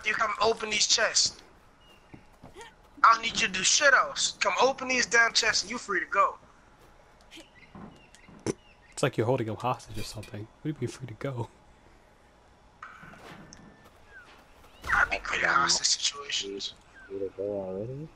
after you come open these chests. I don't need you to do shit else. Come open these damn chests and you're free to go. It's like you're holding him hostage or something. We'd be free to go. I've been great hostage situations. Free to go already?